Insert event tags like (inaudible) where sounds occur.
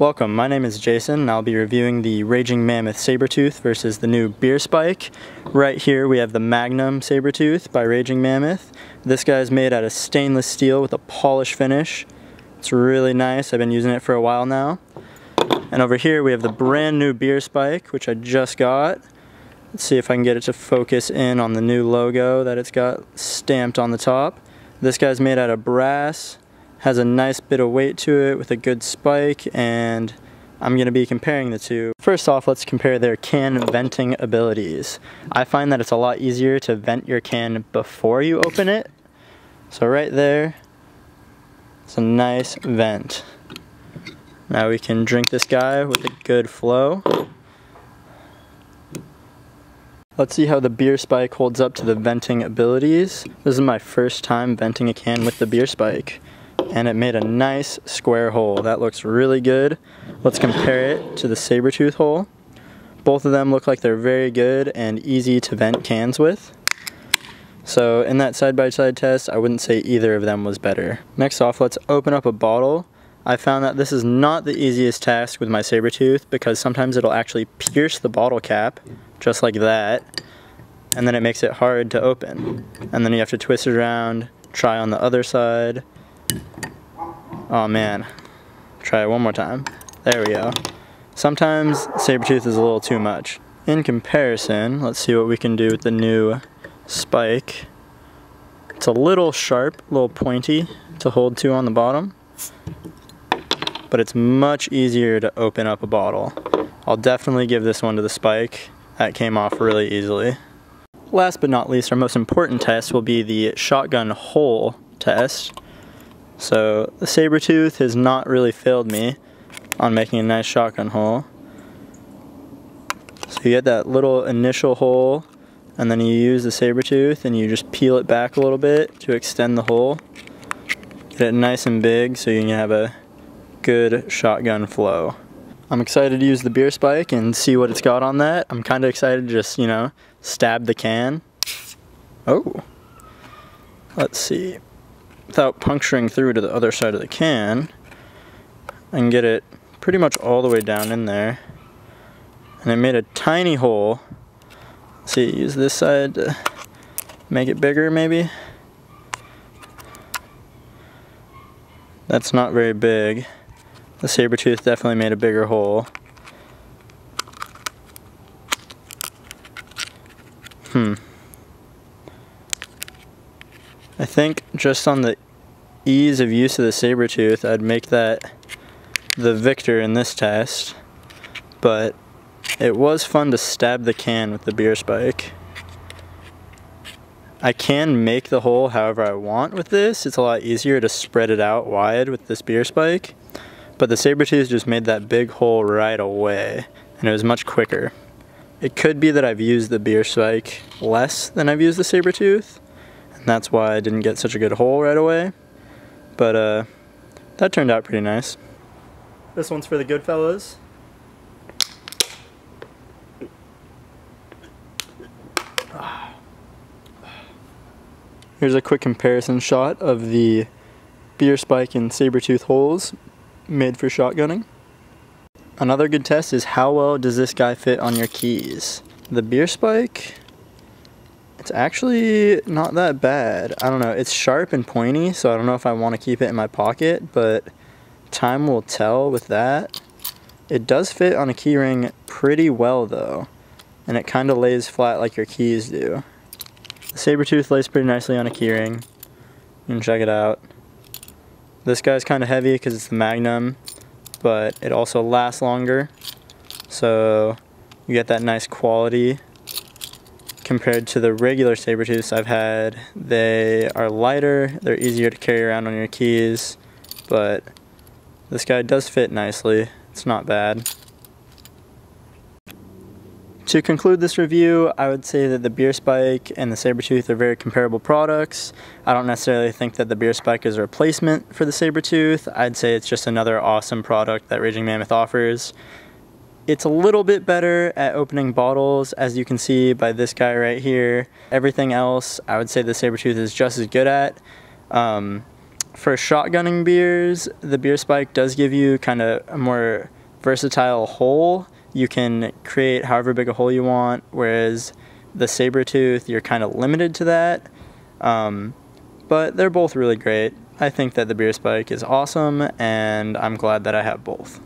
Welcome, my name is Jason and I'll be reviewing the Raging Mammoth Sabertooth versus the new Beer Spike. Right here we have the Magnum Sabertooth by Raging Mammoth. This guy is made out of stainless steel with a polished finish. It's really nice, I've been using it for a while now. And over here we have the brand new Beer Spike, which I just got. Let's see if I can get it to focus in on the new logo that it's got stamped on the top. This guy's made out of brass, has a nice bit of weight to it with a good spike and I'm going to be comparing the two. First off, let's compare their can venting abilities. I find that it's a lot easier to vent your can before you open it. So right there, it's a nice vent. Now we can drink this guy with a good flow. Let's see how the beer spike holds up to the venting abilities. This is my first time venting a can with the beer spike and it made a nice square hole. That looks really good. Let's compare it to the saber tooth hole. Both of them look like they're very good and easy to vent cans with. So in that side-by-side -side test, I wouldn't say either of them was better. Next off, let's open up a bottle. I found that this is not the easiest task with my saber tooth because sometimes it'll actually pierce the bottle cap, just like that, and then it makes it hard to open. And then you have to twist it around, try on the other side, Oh man, try it one more time. There we go. Sometimes Sabertooth is a little too much. In comparison, let's see what we can do with the new spike. It's a little sharp, a little pointy to hold to on the bottom, but it's much easier to open up a bottle. I'll definitely give this one to the spike. That came off really easily. Last but not least, our most important test will be the shotgun hole test. So the saber tooth has not really failed me on making a nice shotgun hole. So you get that little initial hole and then you use the saber tooth and you just peel it back a little bit to extend the hole. Get it nice and big so you can have a good shotgun flow. I'm excited to use the beer spike and see what it's got on that. I'm kind of excited to just, you know, stab the can. Oh. Let's see without puncturing through to the other side of the can and get it pretty much all the way down in there. And I made a tiny hole. See use this side to make it bigger maybe? That's not very big. The saber tooth definitely made a bigger hole. Hmm I think just on the ease of use of the saber tooth, I'd make that the victor in this test. But it was fun to stab the can with the beer spike. I can make the hole however I want with this. It's a lot easier to spread it out wide with this beer spike. But the saber tooth just made that big hole right away and it was much quicker. It could be that I've used the beer spike less than I've used the saber tooth and that's why I didn't get such a good hole right away. But uh, that turned out pretty nice. This one's for the good fellas. (sighs) Here's a quick comparison shot of the beer spike and saber tooth holes made for shotgunning. Another good test is how well does this guy fit on your keys. The beer spike it's actually not that bad. I don't know. It's sharp and pointy, so I don't know if I want to keep it in my pocket, but time will tell with that. It does fit on a keyring pretty well, though, and it kind of lays flat like your keys do. The Sabertooth lays pretty nicely on a keyring. You can check it out. This guy's kind of heavy because it's the Magnum, but it also lasts longer, so you get that nice quality compared to the regular saber tooths I've had. They are lighter, they're easier to carry around on your keys, but this guy does fit nicely. It's not bad. To conclude this review, I would say that the Beer Spike and the Sabertooth are very comparable products. I don't necessarily think that the Beer Spike is a replacement for the Sabertooth. I'd say it's just another awesome product that Raging Mammoth offers. It's a little bit better at opening bottles, as you can see by this guy right here. Everything else, I would say the Sabertooth is just as good at. Um, for shotgunning beers, the beer spike does give you kind of a more versatile hole. You can create however big a hole you want, whereas the saber tooth, you're kind of limited to that. Um, but they're both really great. I think that the beer spike is awesome, and I'm glad that I have both.